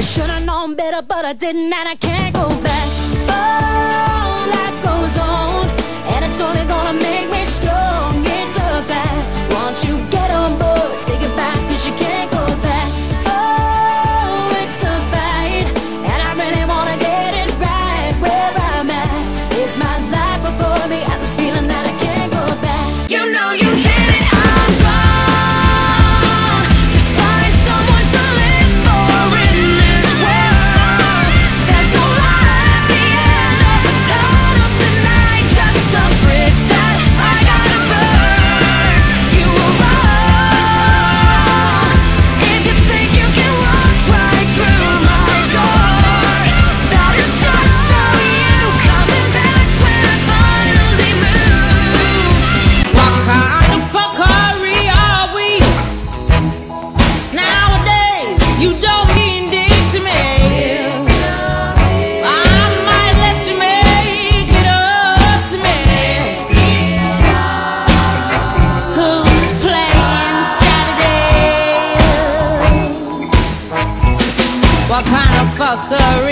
Should've known better, but I didn't, and I can't go back. Oh. I'm sorry.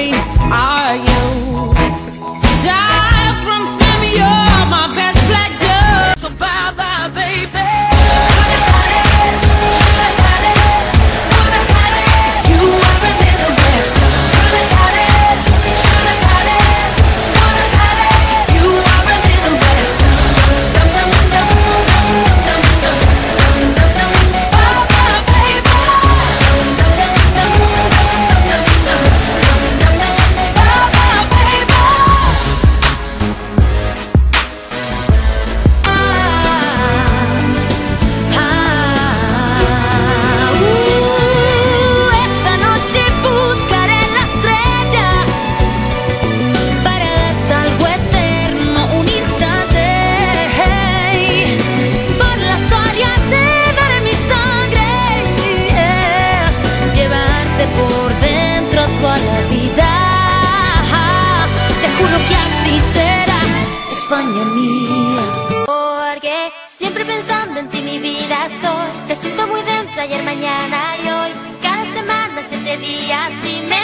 ayer, mañana y hoy. Cada semana, siete días y medio.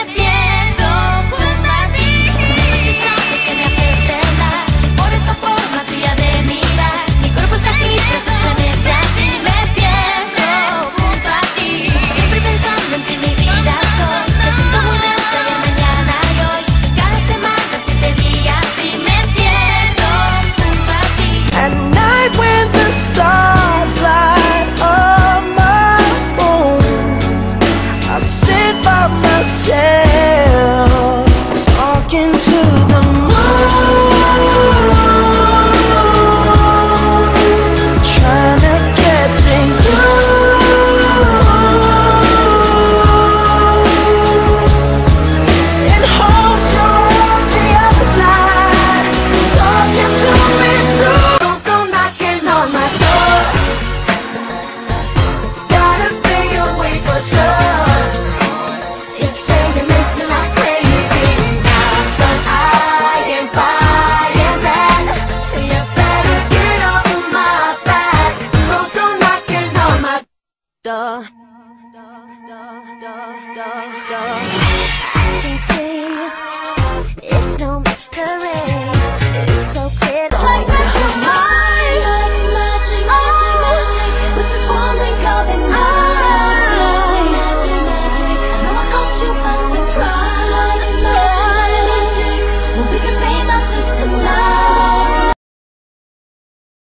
duh, duh, duh, duh, duh, duh.